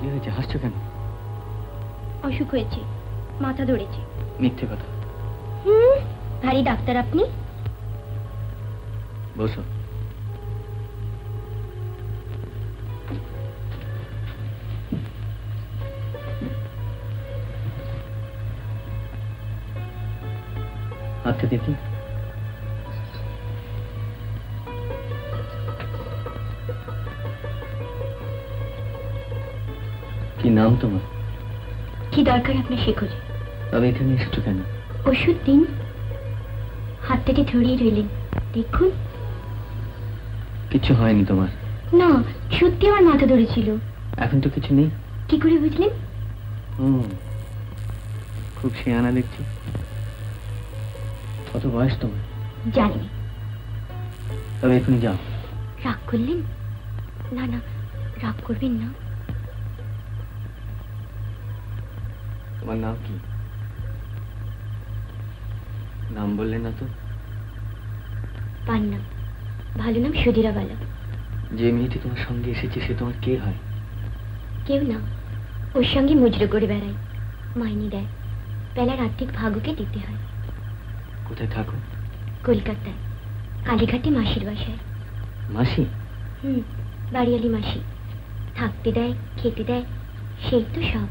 কি হয়েছে হাসছো কেন? অসুখ হয়েছে মাথা ধরেছে। মিথ্যে কথা। হুম ভারী ডাক্তার আপনি? বসো। হাতটা দেখি। কি নাম তোমার? কি দরকার আপনার সে খোঁজে? তবে এখানে এসেছ কেন? ওষুধ দিন। হাতটাকে ধরিয়ে রইলেন। দেখুন। কিছু হয়নি তোমার। না সত্যি আমার মাথা ধরেছিল। এখন তো কিছু নেই। কি করে বুঝলেন? খুব শেয়ানা দেখছি। কত বয়স তোমার? জানি। তবে এখনই যাও। রাগ করলেন? না না রাগ করবেন না। তোমার নাম কি? নাম বললে না তো? পান নাম ভালো নাম সুধীরা বালা। যে মেয়েটি তোমার সঙ্গে এসেছে সে তোমার কে হয়? কেউ না। ওর সঙ্গে মুজরো করে বেড়ায় মাইনে দেয়। বেলার আর্থিক ভাগকে দিতে হয়। কোথায় থাকো? কলকাতায়। কালীঘাটে মাসির বাসায়। মাসি? হুম বাড়িয়ালি মাসি। থাকতে দেয় খেতে দেয় সেই তো সব।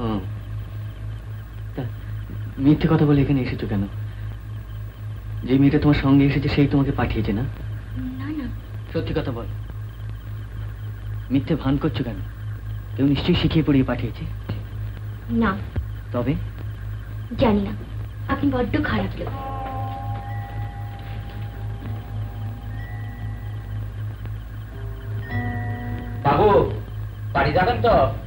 হুম মিথ্যে কথা বলে এখানে এসেছ কেন? যে মেয়েটা তোমার সঙ্গে এসেছে সেই তোমাকে পাঠিয়েছে না? না না। সত্যি কথা বল। মিথ্যে ভান করছ কেন? কেউ নিশ্চয়ই শিখিয়ে পড়িয়ে পাঠিয়েছে? না। তবে? জানি না। আপনি বড্ড খারাপ লোক। বাবু বাড়ি যাবেন তো?